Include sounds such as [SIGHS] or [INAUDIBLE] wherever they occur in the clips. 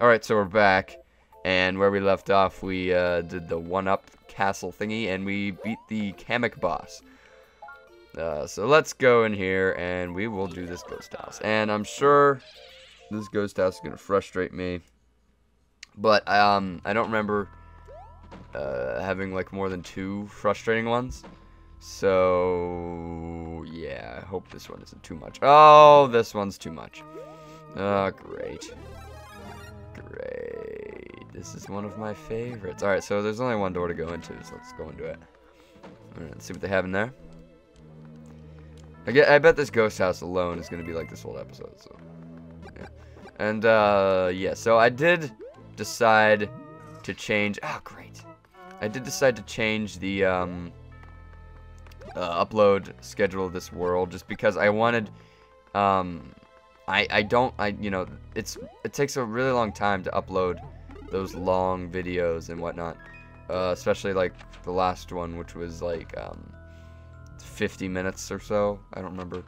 Alright, so we're back. And where we left off, we uh, did the one-up castle thingy, and we beat the Kamek boss. Uh, so let's go in here, and we will do this ghost house. And I'm sure this ghost house is going to frustrate me. But um, I don't remember uh, having like more than two frustrating ones. So, yeah, I hope this one isn't too much. Oh, this one's too much. Oh, great. This is one of my favorites. Alright, so there's only one door to go into, so let's go into it. Let's see what they have in there. I, get, I bet this ghost house alone is going to be like this whole episode, so... Yeah. And, uh, yeah, so I did decide to change... Oh, great. I did decide to change the, um uh, upload schedule of this world just because I wanted um I I don't I you know it's it takes a really long time to upload those long videos and whatnot uh, especially like the last one which was like um 50 minutes or so I don't remember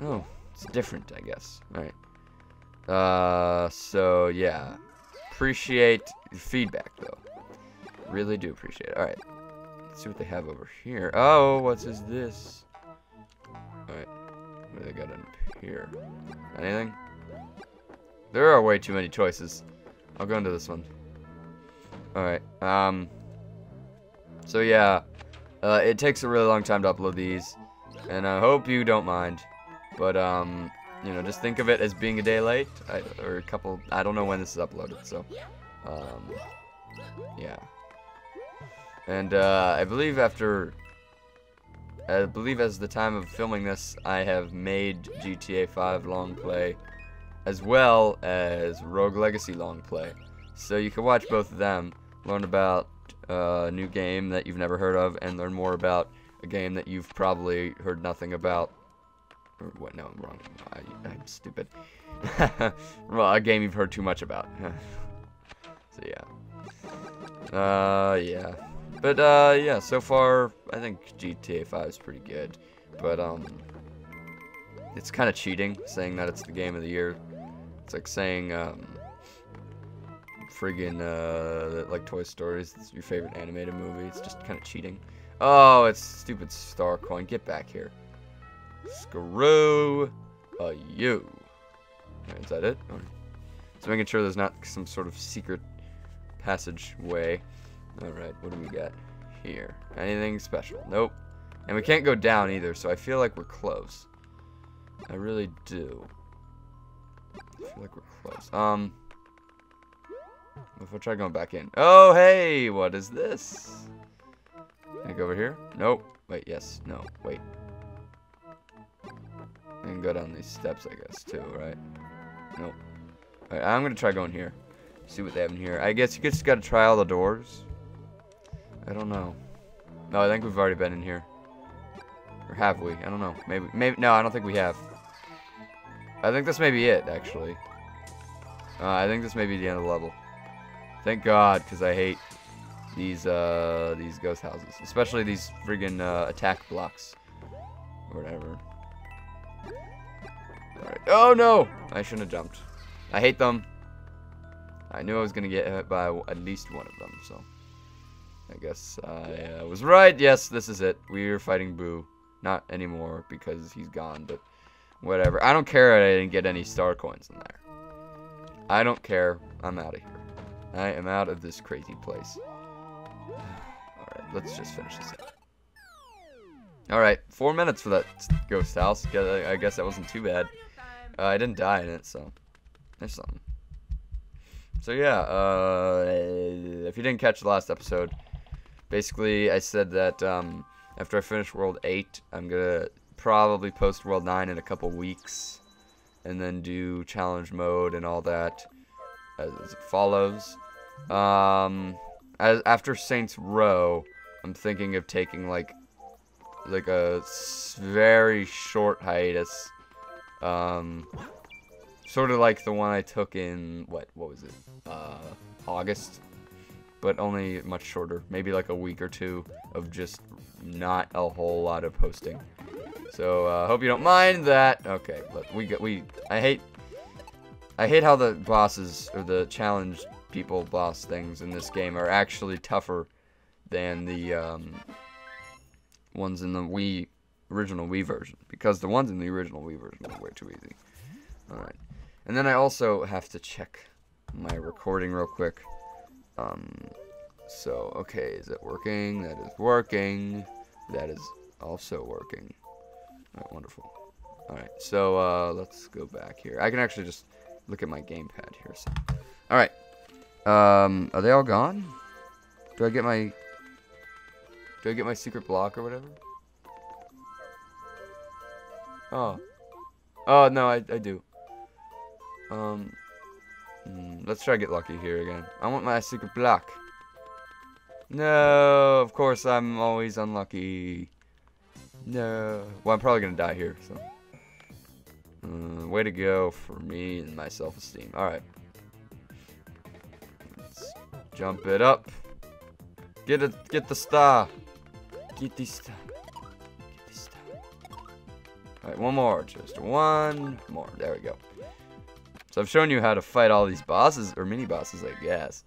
oh it's different I guess all right uh so yeah appreciate feedback though really do appreciate it all right Let's see what they have over here. Oh, what is this? Alright. What do they got in here? Anything? There are way too many choices. I'll go into this one. Alright. Um. So, yeah. Uh, it takes a really long time to upload these. And I hope you don't mind. But, um, you know, just think of it as being a day late. I, or a couple... I don't know when this is uploaded, so... Um, yeah. And uh, I believe after, I believe as the time of filming this, I have made GTA 5 long play, as well as Rogue Legacy long play. So you can watch both of them, learn about uh, a new game that you've never heard of, and learn more about a game that you've probably heard nothing about. Or what? No, I'm wrong. I, I'm stupid. [LAUGHS] well, a game you've heard too much about. [LAUGHS] so yeah. Uh, yeah. But, uh, yeah, so far, I think GTA 5 is pretty good. But, um, it's kind of cheating, saying that it's the game of the year. It's like saying, um, friggin', uh, like Toy Story is your favorite animated movie. It's just kind of cheating. Oh, it's stupid star coin. Get back here. Screw uh, you. Is that it? Just making sure there's not some sort of secret passageway. Alright, what do we got here? Anything special? Nope. And we can't go down either, so I feel like we're close. I really do. I feel like we're close. Um, if I try going back in? Oh, hey, what is this? Can I go over here? Nope. Wait, yes. No, wait. Can go down these steps, I guess, too, right? Nope. I'm gonna try going here. See what they have in here. I guess you just gotta try all the doors. I don't know. No, I think we've already been in here. Or have we? I don't know. Maybe, maybe, no, I don't think we have. I think this may be it, actually. Uh, I think this may be the end of the level. Thank God, because I hate these, uh, these ghost houses. Especially these friggin' uh, attack blocks. Or whatever. Alright. Oh, no! I shouldn't have jumped. I hate them. I knew I was going to get hit by at least one of them, so... I guess I uh, was right. Yes, this is it. We're fighting Boo. Not anymore because he's gone, but whatever. I don't care I didn't get any star coins in there. I don't care. I'm out of here. I am out of this crazy place. [SIGHS] Alright, let's just finish this up. Alright, four minutes for that ghost house. I guess that wasn't too bad. Uh, I didn't die in it, so there's something. So yeah, uh, if you didn't catch the last episode, basically I said that um, after I finish World 8, I'm going to probably post World 9 in a couple weeks, and then do challenge mode and all that as, it follows. Um, as, after Saints Row, I'm thinking of taking like like a very short hiatus. Um, sort of like the one I took in what what was it? Uh, August but only much shorter. Maybe like a week or two of just not a whole lot of posting. So, uh, hope you don't mind that. Okay, look, we we, I hate, I I hate how the bosses, or the challenge people boss things in this game are actually tougher than the um, ones in the Wii original Wii version. Because the ones in the original Wii version are way too easy. Alright. And then I also have to check my recording real quick. Um, so, okay, is it working? That is working. That is also working. Alright, wonderful. Alright, so uh, let's go back here. I can actually just look at my gamepad here. So. Alright. Um, are they all gone? Do I get my... Do I get my secret block or whatever? Oh. Oh, no, I, I do. Um, hmm, let's try to get lucky here again. I want my secret block. No, of course I'm always unlucky. No. Well, I'm probably going to die here, so. Uh, way to go for me and my self-esteem. Alright. Let's jump it up. Get it, get the star. Get the star. Get the star. Alright, one more. Just one more. There we go. So I've shown you how to fight all these bosses, or mini bosses, I guess.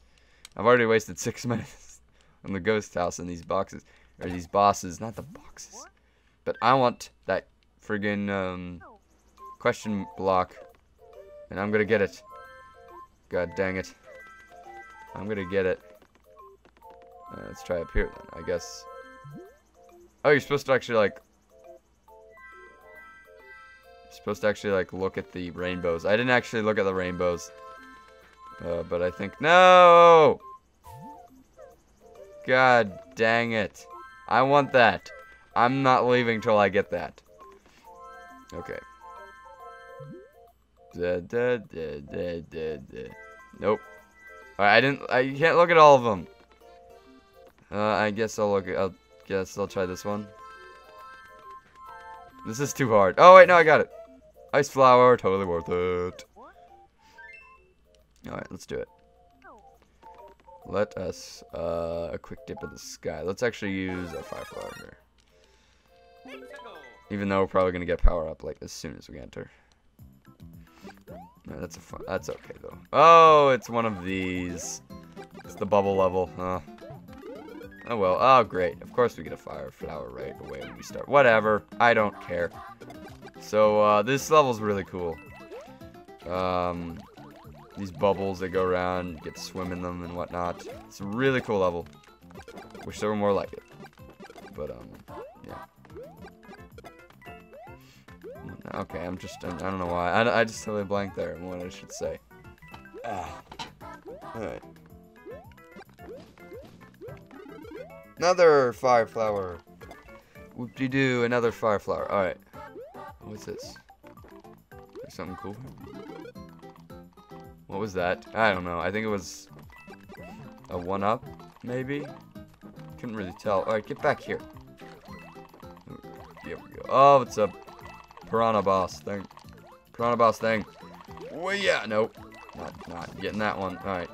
I've already wasted [LAUGHS] six minutes on the ghost house and these boxes, or these bosses, not the boxes. But I want that friggin' um, question block, and I'm gonna get it. God dang it. I'm gonna get it. Uh, let's try up here then, I guess. Oh, you're supposed to actually, like... Supposed to actually, like, look at the rainbows. I didn't actually look at the rainbows. Uh, but I think... No! God dang it. I want that. I'm not leaving till I get that. Okay. Da, da, da, da, da, da. Nope. I didn't. I can't look at all of them. Uh, I guess I'll look. I'll guess I'll try this one. This is too hard. Oh wait, no, I got it. Ice flower, totally worth it. All right, let's do it. Let us uh, a quick dip in the sky. Let's actually use a fire flower here. Even though we're probably gonna get power up like as soon as we enter. No, that's a fun. That's okay though. Oh, it's one of these. It's the bubble level. Oh. oh well. Oh great. Of course we get a fire flower right away when we start. Whatever. I don't care. So uh, this level's really cool. Um, these bubbles that go around, get to swim in them and whatnot. It's a really cool level. Wish there were more like it. But um, yeah. Okay, I'm just, I don't know why. I, I just totally blanked there on what I should say. Ah. Alright. Another fire flower. Whoop-de-doo, another fire flower. Alright. What's this? There's something cool What was that? I don't know. I think it was a one-up, maybe? Couldn't really tell. Alright, get back here. Oh, it's a Piranha boss thing. Piranha boss thing. Oh yeah, nope. Not, not getting that one. Alright.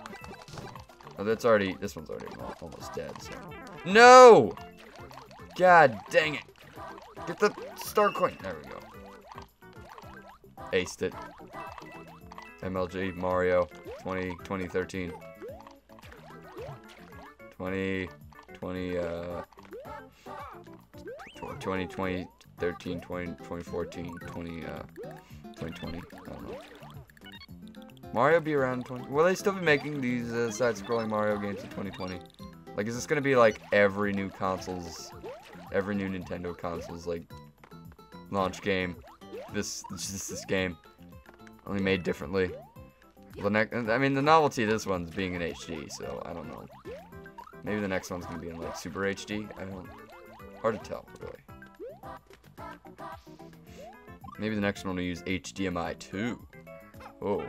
Oh, that's already, this one's already almost dead, so. No! God dang it. Get the star coin. There we go. Aced it. MLG Mario 20, 2013. 20, 20, uh, 2020, 13, 20, 2014, 20, uh, 2020. I don't know. Mario be around 20. Will they still be making these uh, side-scrolling Mario games in 2020? Like, is this gonna be like every new consoles, every new Nintendo consoles like launch game? This, this, this game, only made differently. The next, I mean, the novelty of this one's being in HD, so I don't know. Maybe the next one's gonna be in like Super HD. I don't. Hard to tell, really. Maybe the next one will use HDMI too. Oh.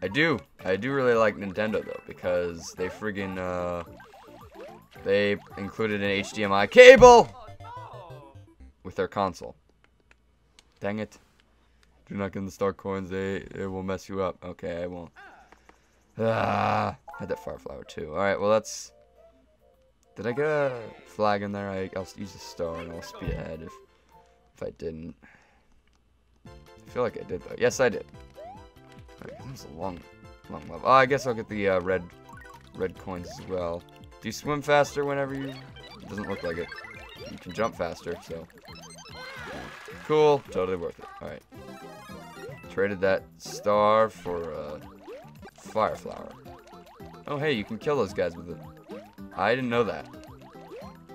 I do. I do really like Nintendo though, because they friggin' uh they included an HDMI cable with their console. Dang it. Do not get the star coins, they it will mess you up. Okay, I won't. Ah, I had that fire flower too. Alright, well that's did I get a flag in there? I, will use a star and I'll speed ahead if, if I didn't. I feel like I did though. Yes, I did. Right, that's a long, long level. Oh, I guess I'll get the uh, red, red coins as well. Do you swim faster whenever you? It doesn't look like it. You can jump faster, so. Cool, totally worth it. All right. Traded that star for uh, fire flower. Oh, hey, you can kill those guys with it. I didn't know that.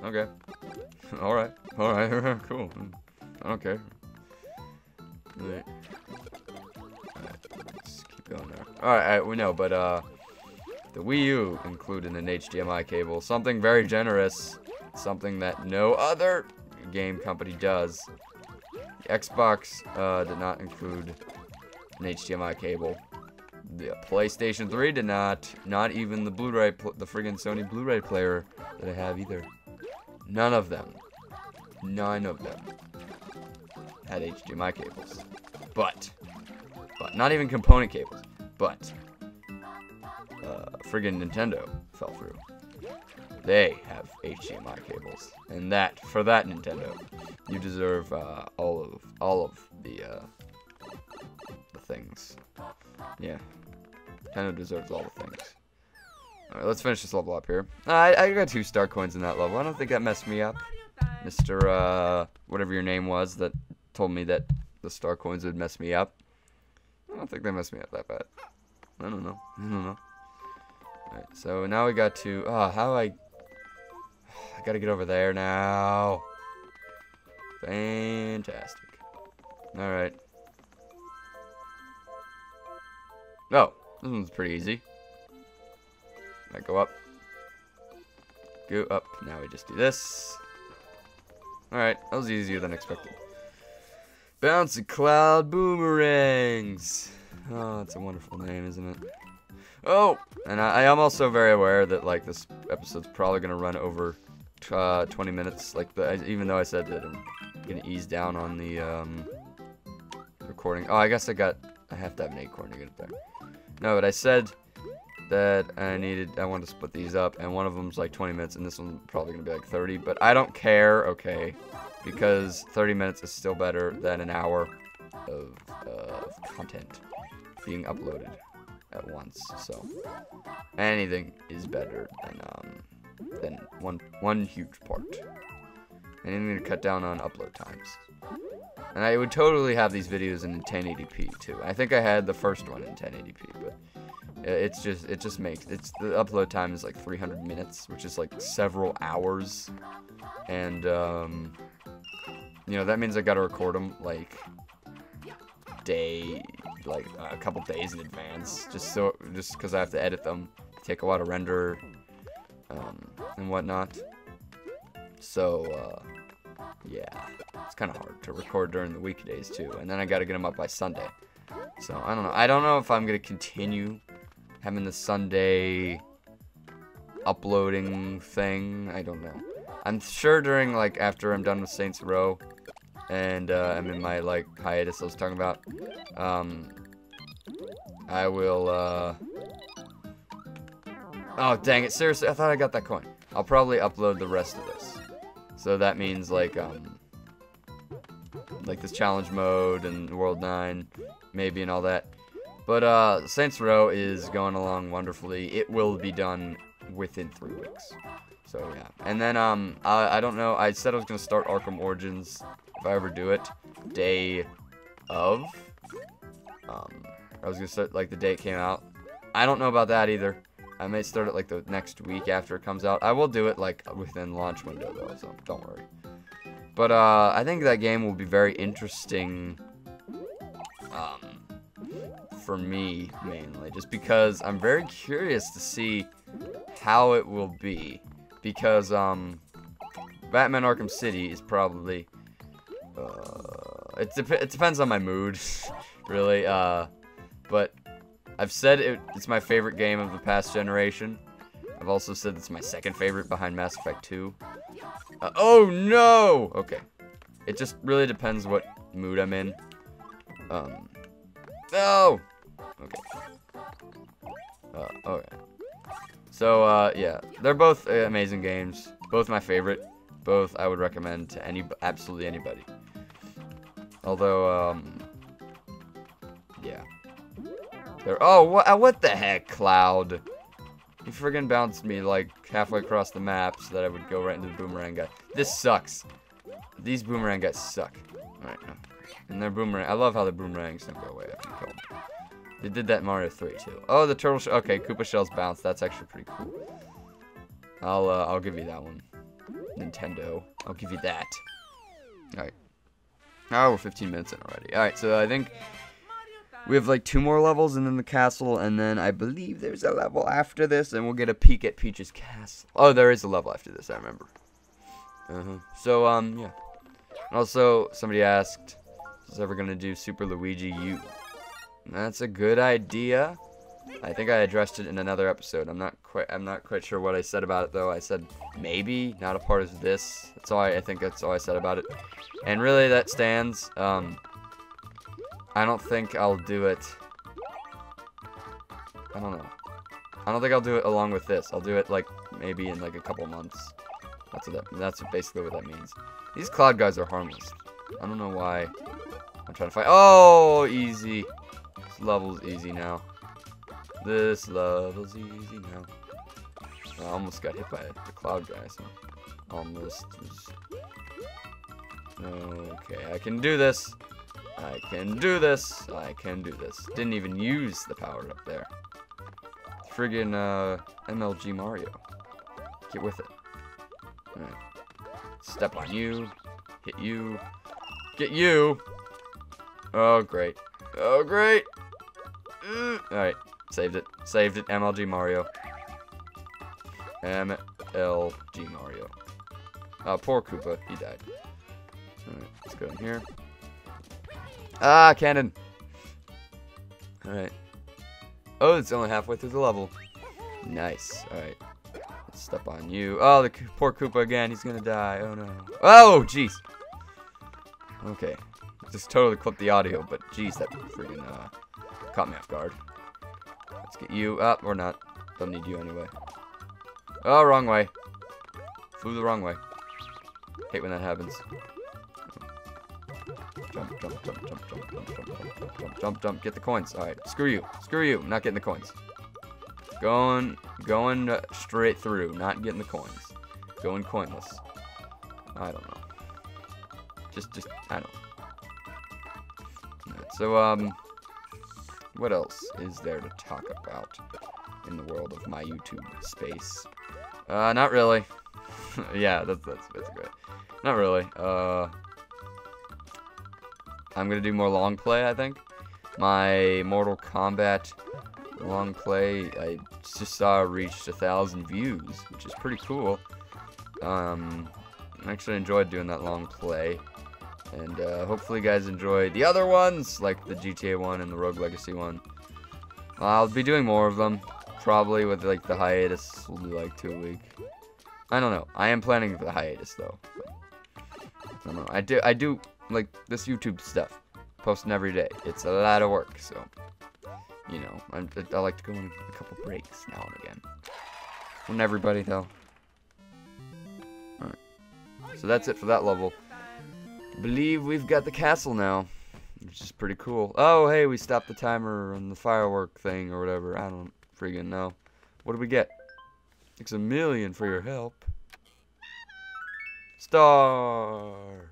Okay. [LAUGHS] All right. All right. [LAUGHS] cool. I don't care. Alright. Let's keep going there. Alright, we know, but uh, the Wii U included an HDMI cable. Something very generous. Something that no other game company does. The Xbox uh, did not include an HDMI cable. The PlayStation 3 did not. Not even the Blu-ray, the friggin' Sony Blu-ray player that I have either. None of them. None of them had HDMI cables. But, but, not even component cables, but, uh, friggin' Nintendo fell through. They have HDMI cables, and that, for that Nintendo, you deserve, uh, all of, all of the, uh, the things. Yeah. Nintendo deserves all the things. Alright, let's finish this level up here. I, I got two star coins in that level. I don't think that messed me up. Mr. Uh, whatever your name was that told me that the star coins would mess me up. I don't think they messed me up that bad. I don't know. I don't know. Alright, so now we got to... Ah, how I... I gotta get over there now. Fantastic. Alright. Oh, this one's pretty easy. I go up. Go up. Now we just do this. Alright, that was easier than expected. Bouncy Cloud Boomerangs. Oh, that's a wonderful name, isn't it? Oh, and I, I am also very aware that like this episode's probably gonna run over uh, 20 minutes. Like, the, even though I said that I'm gonna ease down on the um, recording. Oh, I guess I got. I have to have an acorn to get it there. No, but I said that I needed. I wanted to split these up, and one of them's like 20 minutes, and this one's probably gonna be like 30. But I don't care. Okay because 30 minutes is still better than an hour of uh, content being uploaded at once. So anything is better than um, than one one huge part. And I'm gonna cut down on upload times. And I would totally have these videos in 1080p too. I think I had the first one in 1080p, but it's just it just makes it's the upload time is like 300 minutes, which is like several hours, and um, you know, that means I gotta record them, like, day, like, a couple days in advance, just so, just because I have to edit them, take a while to render, um, and whatnot. So, uh, yeah, it's kind of hard to record during the weekdays, too, and then I gotta get them up by Sunday. So, I don't know. I don't know if I'm gonna continue having the Sunday uploading thing. I don't know. I'm sure during, like, after I'm done with Saints Row, and uh, I'm in my like hiatus I was talking about. Um, I will. Uh... Oh dang it! Seriously, I thought I got that coin. I'll probably upload the rest of this. So that means like um, like this challenge mode and World 9, maybe and all that. But uh, Saints Row is going along wonderfully. It will be done within three weeks. So yeah, and then um, I, I don't know. I said I was gonna start Arkham Origins if I ever do it, day of. Um, I was gonna start like the day it came out. I don't know about that either. I may start it like the next week after it comes out. I will do it like within launch window though, so don't worry. But uh, I think that game will be very interesting um, for me mainly, just because I'm very curious to see how it will be. Because um, Batman Arkham City is probably uh, it, it depends on my mood, [LAUGHS] really. Uh, but I've said it, it's my favorite game of the past generation. I've also said it's my second favorite behind Mass Effect 2. Uh, oh no! Okay. It just really depends what mood I'm in. Um. No! Okay. Uh, okay. So, uh, yeah. They're both uh, amazing games. Both my favorite. Both I would recommend to any absolutely anybody. Although, um, yeah. There. Oh, what, uh, what the heck, Cloud? You friggin' bounced me like halfway across the map so that I would go right into the boomerang guy. This sucks. These boomerang guys suck. Alright, no. And their boomerang. I love how the boomerangs don't go away after you kill them. They did that in Mario 3 too. Oh, the turtle shell. Okay, Koopa shells bounce. That's actually pretty cool. I'll uh, I'll give you that one. Nintendo. I'll give you that. Alright. Oh, we're 15 minutes in already. Alright, so I think we have like two more levels and then the castle, and then I believe there's a level after this, and we'll get a peek at Peach's castle. Oh, there is a level after this, I remember. Uh-huh. So, um, yeah. Also, somebody asked, is ever gonna do Super Luigi U? That's a good idea. I think I addressed it in another episode. I'm not quite I'm not quite sure what I said about it though. I said maybe, not a part of this. That's all I, I think that's all I said about it. And really that stands. Um I don't think I'll do it. I don't know. I don't think I'll do it along with this. I'll do it like maybe in like a couple months. That's what that, that's basically what that means. These cloud guys are harmless. I don't know why. I'm trying to fight. Oh, easy. This level's easy now. This level's easy now. I almost got hit by the cloud guy, so almost. Okay, I can do this. I can do this. I can do this. Didn't even use the power up there. Friggin' uh, MLG Mario. Get with it. Right. Step on you. Hit you. Get you. Oh, great. Oh, great. Uh, Alright. Saved it. Saved it. MLG Mario. MLG Mario. Uh, poor Koopa. He died. Alright, let's go in here. Ah, cannon. Alright. Oh, it's only halfway through the level. Nice. Alright. Let's step on you. Oh, the poor Koopa again. He's gonna die. Oh, no. Oh, jeez. Okay. Just totally clipped the audio, but jeez, that freaking uh, caught me off guard. Let's get you up, or not. Don't need you anyway. Oh, wrong way. Flew the wrong way. Hate when that happens. Jump, jump, jump, jump, jump, jump, jump, jump, jump, jump, jump, jump. Get the coins. All right, screw you. Screw you. Not getting the coins. Going, going straight through. Not getting the coins. Going coinless. I don't know. Just, just, I don't. Right, so, um, what else is there to talk about in the world of my YouTube space? Uh, not really. [LAUGHS] yeah, that's that's that's good. Not really. Uh, I'm gonna do more long play. I think my Mortal Kombat long play. I just saw reached a thousand views, which is pretty cool. Um, I actually enjoyed doing that long play. And uh, hopefully you guys enjoy the other ones, like the GTA one and the Rogue Legacy one. I'll be doing more of them, probably with like the hiatus, will be like two a week. I don't know. I am planning for the hiatus though. I don't know. I do. I do like this YouTube stuff, posting every day. It's a lot of work, so you know. I, I like to go on a couple breaks now and again. When everybody though. All right. So that's it for that level believe we've got the castle now. Which is pretty cool. Oh, hey, we stopped the timer on the firework thing or whatever. I don't freaking know. What do we get? Thanks a million for your help. Star!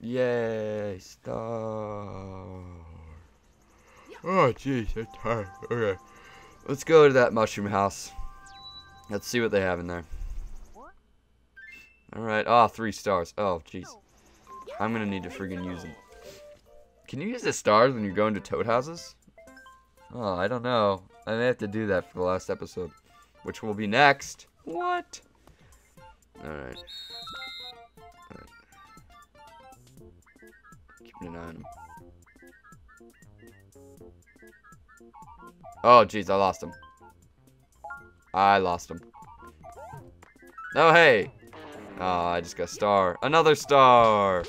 Yay, star. Oh, jeez, I'm tired. Okay. Let's go to that mushroom house. Let's see what they have in there. Alright, ah, oh, three stars. Oh, jeez. I'm gonna need to friggin' use them. Can you use the stars when you're going to toad houses? Oh, I don't know. I may have to do that for the last episode. Which will be next. What? Alright. Him. Oh, jeez, I lost him. I lost him. Oh, hey! Oh, I just got a star. Another star!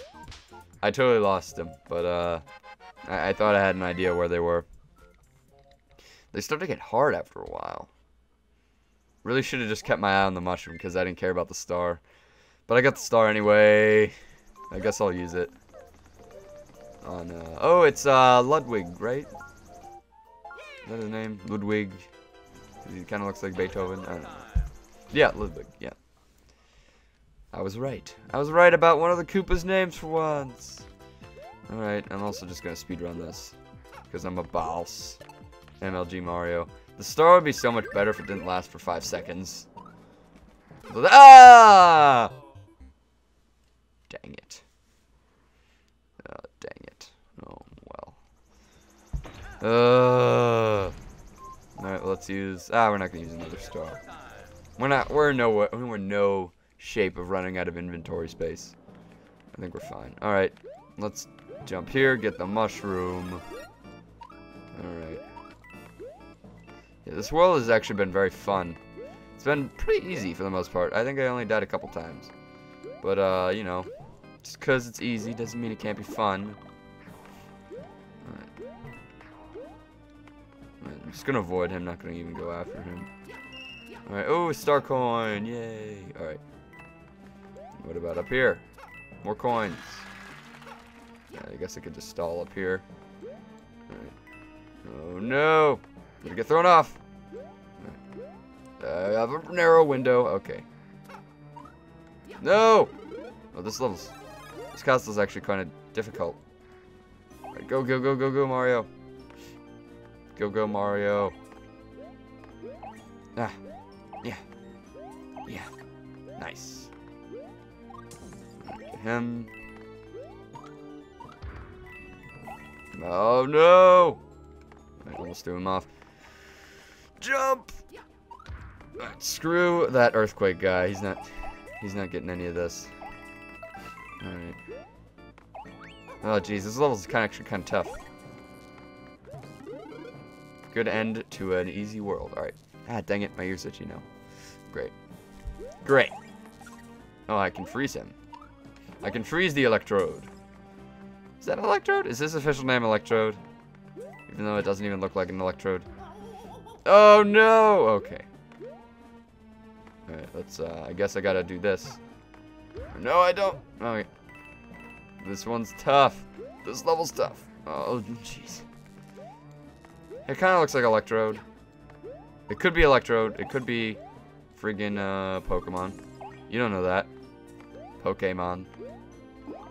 I totally lost them, but uh, I, I thought I had an idea where they were. They start to get hard after a while. Really should have just kept my eye on the mushroom because I didn't care about the star. But I got the star anyway. I guess I'll use it. On, uh, oh, it's uh, Ludwig, right? Is that his name? Ludwig. He kind of looks like Beethoven. I don't know. Yeah, Ludwig. Yeah. I was right. I was right about one of the Koopa's names for once. Alright, I'm also just gonna speedrun this. Because I'm a boss. MLG Mario. The star would be so much better if it didn't last for five seconds. Ah! Dang it. Oh, dang it. Uh. Alright, let's use... Ah, we're not gonna use another star. We're not... We're no... We're no shape of running out of inventory space. I think we're fine. Alright, let's jump here, get the mushroom. Alright. Yeah, this world has actually been very fun. It's been pretty easy for the most part. I think I only died a couple times. But, uh, you know, just because it's easy doesn't mean it can't be fun. I'm just gonna avoid him, not gonna even go after him. Alright, oh, star coin, yay. Alright. What about up here? More coins. Yeah, I guess I could just stall up here. Oh no! Gonna get thrown off! I have a narrow window. Okay. No! Oh, this level's... This castle's actually kind of difficult. Right, go, go, go, go, go, Mario. Go, go, Mario. Ah. Yeah. Yeah. Nice. him. Oh, no! I almost threw him off. Jump! Right, screw that earthquake guy. He's not he's not getting any of this. Alright. Oh jeez, this level's kind of actually kind of tough. Good end to an easy world. Alright. Ah, dang it, my ears itchy now. Great. Great. Oh, I can freeze him. I can freeze the electrode. Is that electrode? Is this official name electrode? Even though it doesn't even look like an electrode. Oh no! Okay. Alright, let's, uh, I guess I gotta do this. No, I don't. Okay. This one's tough. This level's tough. Oh, jeez. It kind of looks like Electrode. It could be Electrode. It could be friggin' uh, Pokemon. You don't know that. Pokemon.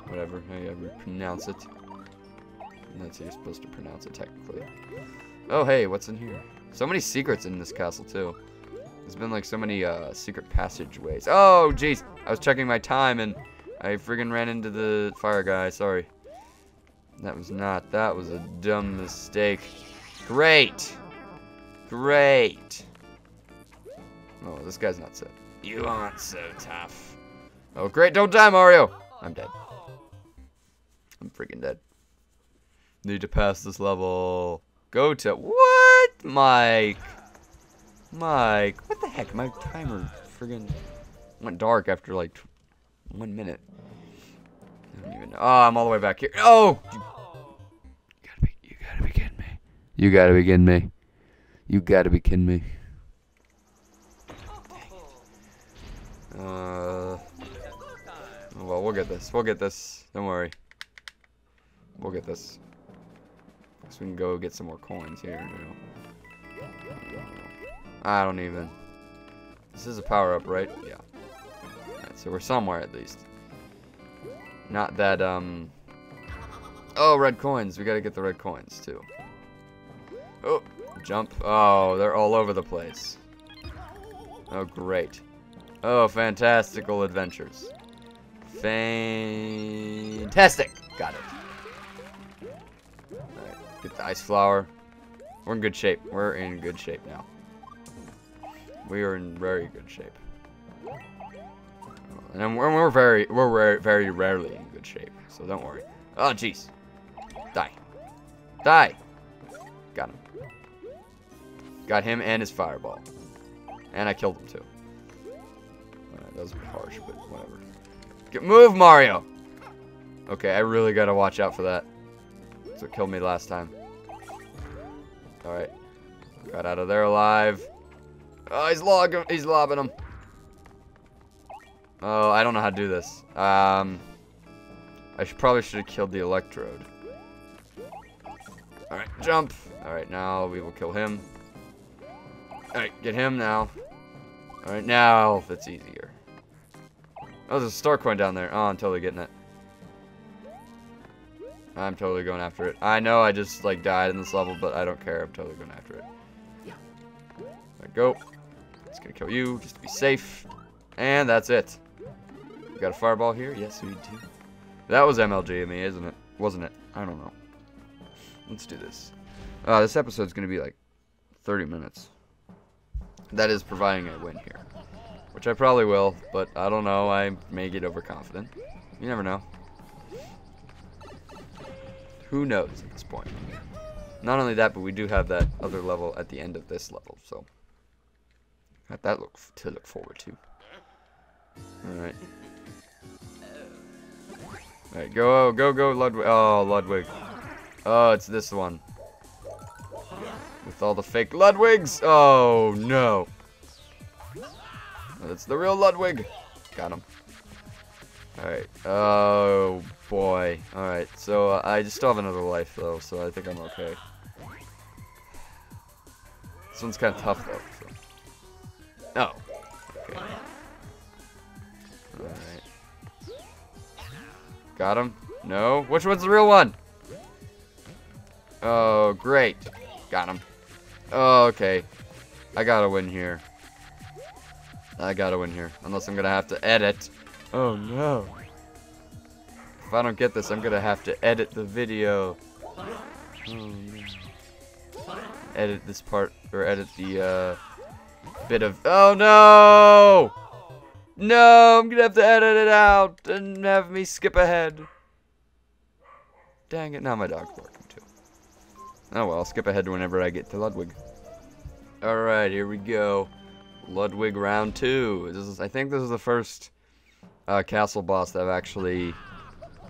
Whatever, however you pronounce it. That's how you're supposed to pronounce it, technically. Oh, hey, what's in here? So many secrets in this castle, too. There's been like so many uh, secret passageways. Oh, jeez. I was checking my time and I friggin' ran into the fire guy. Sorry. That was not. That was a dumb mistake. Great. Great. Oh, this guy's not so. You aren't so tough. Oh, great. Don't die, Mario. I'm dead. I'm freaking dead. Need to pass this level. Go to... What? Mike. Mike, what the heck? My timer friggin' went dark after like one minute. I don't even know. Oh, I'm all the way back here. Oh! You gotta be kidding me. You gotta be kidding me. Uh, well, we'll get this. We'll get this. Don't worry. We'll get this. So we can go get some more coins here. I don't even. This is a power-up, right? Yeah. Right, so we're somewhere at least. Not that, um... Oh, red coins. We gotta get the red coins, too. Oh, jump. Oh, they're all over the place. Oh, great. Oh, fantastical adventures. Fantastic! Got it. Alright, get the ice flower. We're in good shape. We're in good shape now. We are in very good shape. And we're, we're very, we're very, very rarely in good shape. So don't worry. Oh, jeez. Die. Die. Got him. Got him and his fireball. And I killed him too. Right, that was harsh, but whatever. Get move, Mario! Okay, I really gotta watch out for that. That's what killed me last time. Alright. Got out of there alive. Oh, he's logging. He's lobbing him. Oh, I don't know how to do this. Um, I should probably should have killed the electrode. All right, jump. Alright, now we will kill him. Alright, get him now. Alright, now that's easier. Oh, there's a star coin down there. Oh, I'm totally getting it. I'm totally going after it. I know I just, like, died in this level, but I don't care. I'm totally going after it. We go. It's gonna kill you, just to be safe. And that's it. We got a fireball here? Yes, we do. That was MLG of me, isn't it? Wasn't it? I don't know. Let's do this. Uh, this episode's gonna be like 30 minutes. That is providing I win here. Which I probably will, but I don't know. I may get overconfident. You never know. Who knows at this point? Not only that, but we do have that other level at the end of this level, so got that look to look forward to. All right. All right, go, go, go, Ludwig. Oh, Ludwig. Oh, it's this one. With all the fake Ludwigs. Oh, no. That's the real Ludwig. Got him. Alright. Oh, boy. Alright, so uh, I just still have another life, though, so I think I'm okay. This one's kind of tough, though. So. Oh. Okay. Alright. Got him? No? Which one's the real one? Oh, great. Got him. Oh, okay. I gotta win here. I gotta win here. Unless I'm gonna have to edit. Oh no. If I don't get this, I'm gonna have to edit the video. Oh, no. Edit this part, or edit the, uh, bit of- Oh no! No, I'm gonna have to edit it out and have me skip ahead. Dang it, now my dog's barking. Oh well, I'll skip ahead whenever I get to Ludwig. Alright, here we go. Ludwig round two. This is, I think this is the first uh, castle boss that I've actually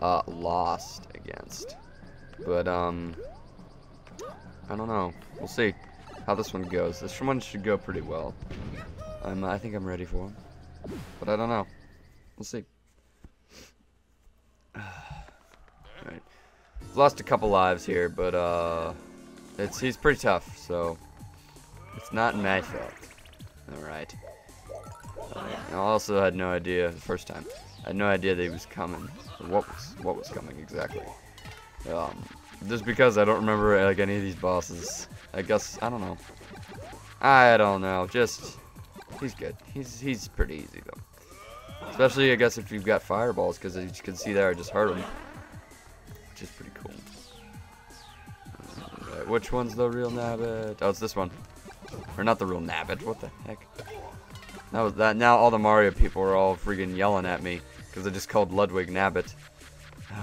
uh, lost against. But, um, I don't know. We'll see how this one goes. This one should go pretty well. I'm, I think I'm ready for him. But I don't know. We'll see. [SIGHS] Alright. Lost a couple lives here, but, uh, it's, he's pretty tough, so it's not my fault. Alright. I also had no idea the first time. I had no idea that he was coming. What was what was coming exactly. Um, just because I don't remember like any of these bosses. I guess I don't know. I don't know. Just he's good. He's he's pretty easy though. Especially I guess if you've got fireballs, because as you can see there, I just hurt him. Which is pretty cool. Which one's the real Nabbit? Oh, it's this one. Or not the real Nabbit. What the heck? Was that. Now all the Mario people are all freaking yelling at me because I just called Ludwig Nabbit. [SIGHS]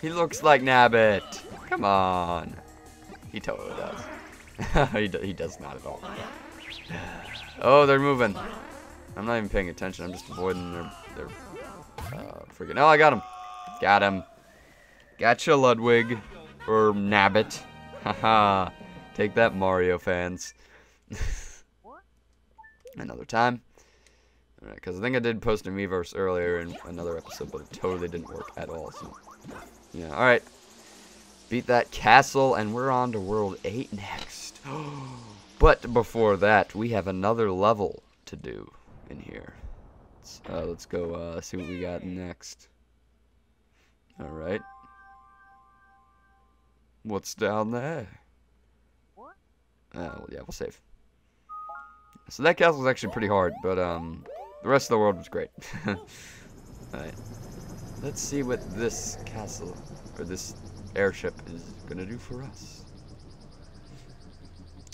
he looks like Nabbit. Come on. He totally does. [LAUGHS] he, do, he does not at all. [SIGHS] oh, they're moving. I'm not even paying attention. I'm just avoiding their their uh, freaking. Oh, I got him. Got him. Gotcha, Ludwig or Nabbit. Haha. Take that, Mario fans. [LAUGHS] Another time. Because I think I did post a Miiverse earlier in another episode, but it totally didn't work at all. So, yeah, alright. Beat that castle, and we're on to World 8 next. [GASPS] but before that, we have another level to do in here. Let's, uh, let's go uh, see what we got next. Alright. What's down there? Uh, well, yeah, we'll save. So that castle was actually pretty hard, but um, the rest of the world was great. [LAUGHS] Alright. Let's see what this castle, or this airship is gonna do for us.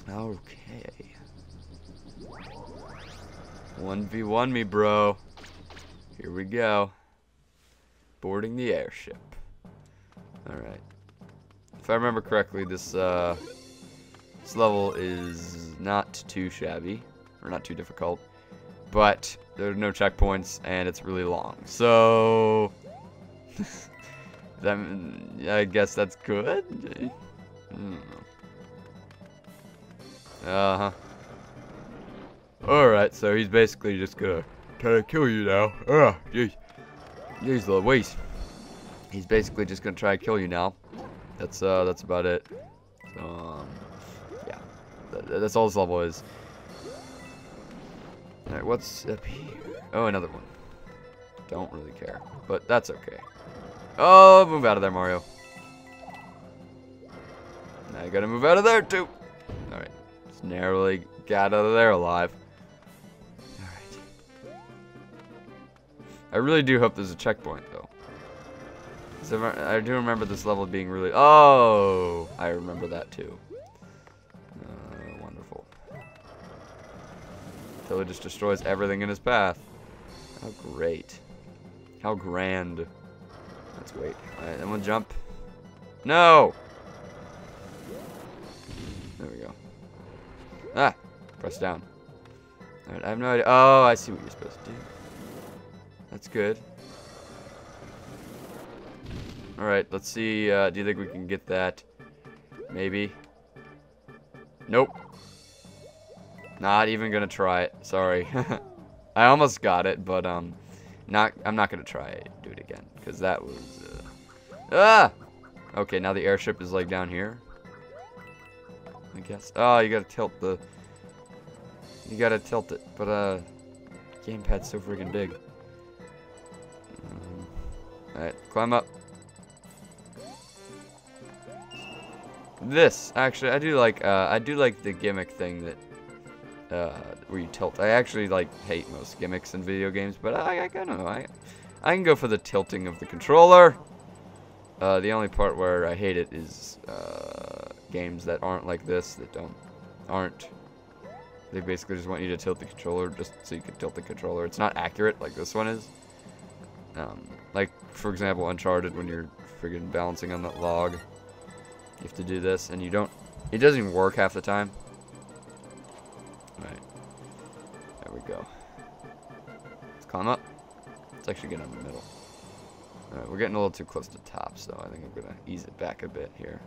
Okay. 1v1 me, bro. Here we go. Boarding the airship. Alright. If I remember correctly, this, uh, this level is not too shabby, or not too difficult, but there are no checkpoints, and it's really long. So, [LAUGHS] that, I guess that's good? Uh-huh. Alright, so he's basically just gonna kinda kill you now. Ah, jeez. Jeez Louise. He's basically just gonna try to kill you now. That's, uh, that's about it. So, um, yeah. That's all this level is. Alright, what's up here? Oh, another one. Don't really care. But that's okay. Oh, move out of there, Mario. Now you gotta move out of there, too. Alright. Just narrowly got out of there alive. Alright. I really do hope there's a checkpoint, though. So I do remember this level being really... Oh! I remember that, too. Uh, wonderful. It just destroys everything in his path. How great. How grand. Let's wait. Alright, then we'll jump. No! There we go. Ah! Press down. Alright, I have no idea. Oh, I see what you're supposed to do. That's good. Alright, let's see. Uh, do you think we can get that? Maybe. Nope. Not even gonna try it. Sorry. [LAUGHS] I almost got it, but um, not. I'm not gonna try it. Do it again because that was. Uh, ah. Okay, now the airship is like down here. I guess. Oh, you gotta tilt the. You gotta tilt it, but uh, gamepad's so freaking big. Um, Alright, climb up. This actually, I do like. Uh, I do like the gimmick thing that uh, where you tilt. I actually like hate most gimmicks in video games, but I, I, I don't know. I, I can go for the tilting of the controller. Uh, the only part where I hate it is uh, games that aren't like this, that don't, aren't. They basically just want you to tilt the controller just so you can tilt the controller. It's not accurate like this one is. Um, like, for example, Uncharted, when you're friggin' balancing on that log, you have to do this, and you don't, it doesn't even work half the time. Alright. There we go. Let's climb up. Let's actually get in the middle. Alright, we're getting a little too close to top, so I think I'm going to ease it back a bit here.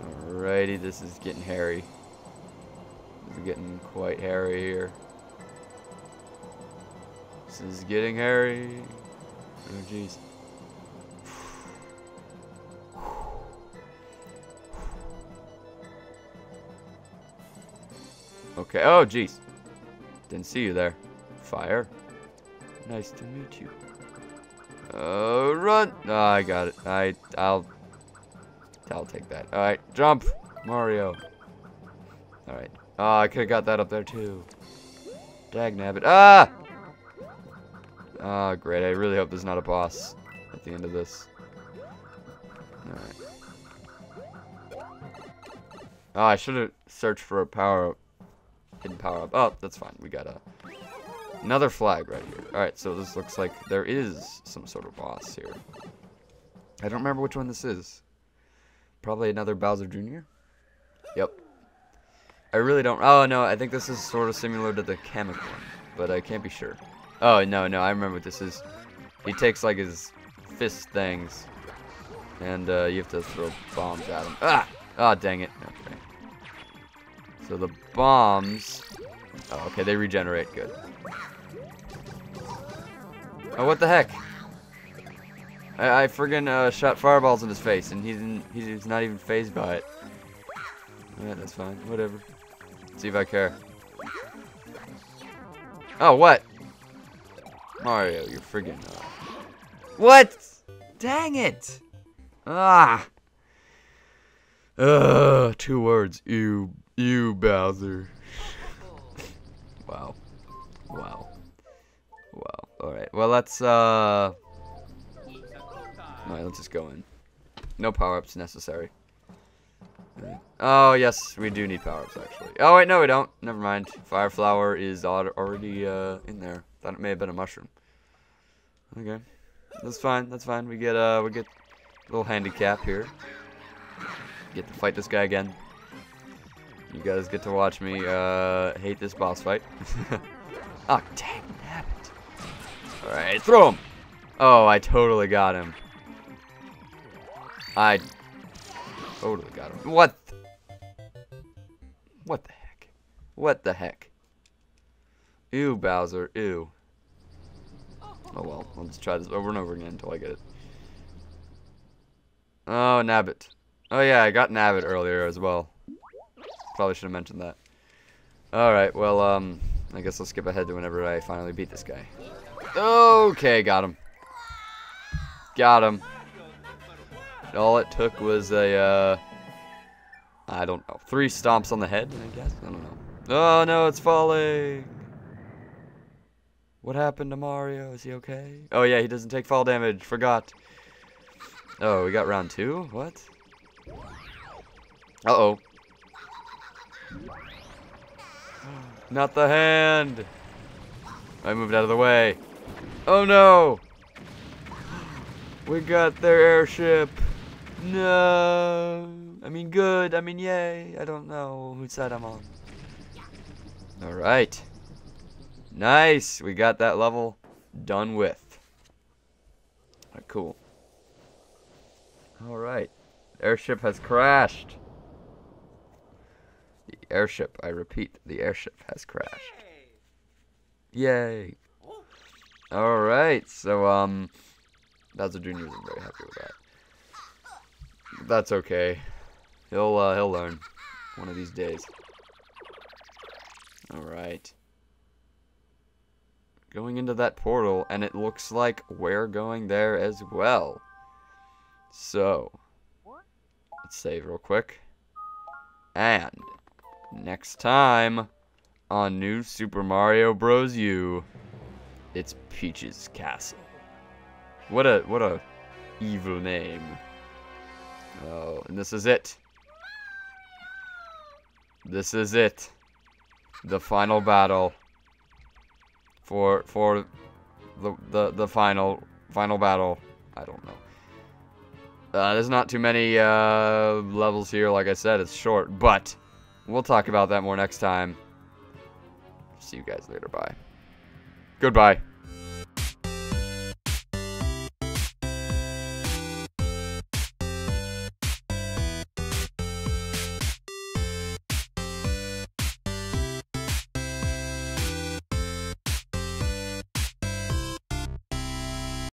Alrighty, this is getting hairy. This is getting quite hairy here. This is getting hairy. Oh, jeez. Okay. Oh, jeez. Didn't see you there. Fire. Nice to meet you. Oh, uh, run! Oh, I got it. I, I'll, I'll take that. All right, jump, Mario. All right. Oh, I could have got that up there too. Dag nabbit. Ah! Ah, oh, great. I really hope there's not a boss at the end of this. All right. Oh, I should have searched for a power up hidden power up. Oh, that's fine. We got a another flag right here. Alright, so this looks like there is some sort of boss here. I don't remember which one this is. Probably another Bowser Jr.? Yep. I really don't... Oh, no, I think this is sort of similar to the Kamek one, but I can't be sure. Oh, no, no, I remember what this is. He takes, like, his fist things, and uh, you have to throw bombs at him. Ah! Ah, oh, dang it. Okay. So the bombs... Oh, okay, they regenerate. Good. Oh, what the heck? I, I friggin' uh, shot fireballs in his face, and he didn't. He's not even fazed by it. Yeah, that's fine. Whatever. Let's see if I care. Oh, what? Mario, you're friggin' uh... What? Dang it! Ah! Ugh, two words. You you, Bowser. wow. Wow. Wow. Alright, well, let's, uh... Alright, let's just go in. No power-ups necessary. Oh, yes, we do need power-ups, actually. Oh, wait, no, we don't. Never mind. Fire flower is already, uh, in there. Thought it may have been a mushroom. Okay. That's fine, that's fine. We get, uh, we get a little handicap here. Get to fight this guy again. You guys get to watch me uh, hate this boss fight. oh, [LAUGHS] dang it. Alright, throw him! Oh, I totally got him. I totally got him. What? What the heck? What the heck? Ew, Bowser. Ew. Oh well, I'll just try this over and over again until I get it. Oh, Nabbit. Oh yeah, I got Nabbit earlier as well. Probably should have mentioned that. Alright, well, um, I guess I'll skip ahead to whenever I finally beat this guy. Okay, got him. Got him. All it took was a, uh, I don't know, three stomps on the head, I guess? I don't know. Oh, no, it's falling. What happened to Mario? Is he okay? Oh, yeah, he doesn't take fall damage. Forgot. Oh, we got round two? What? Uh-oh. Not the hand. I moved out of the way. Oh, no. [GASPS] We got their airship. No. I mean, good. I mean, yay. I don't know whose side I'm on. All right. Nice. We got that level done with. Cool. All right. Airship has crashed. The airship, I repeat, the airship has crashed. Yay. All right. So, um, Bowser Jr. isn't very happy with that. That's okay. He'll, uh, he'll learn one of these days. All right going into that portal, and it looks like we're going there as well. So, let's save real quick. And, next time on New Super Mario Bros. U, it's Peach's Castle. What a, what a evil name. Oh, and this is it. This is it. The final battle for for the the the final final battle. I don't know. Uh, there's not too many uh, levels here. Like I said, it's short, but we'll talk about that more next time. See you guys later. Bye. Goodbye.